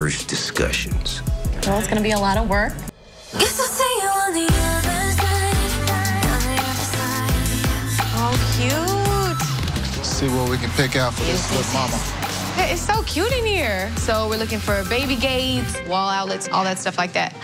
first discussions. Well, it's going to be a lot of work. Oh, cute. Let's see what we can pick out for this little mama. It's so cute in here. So we're looking for baby gates, wall outlets, all that stuff like that.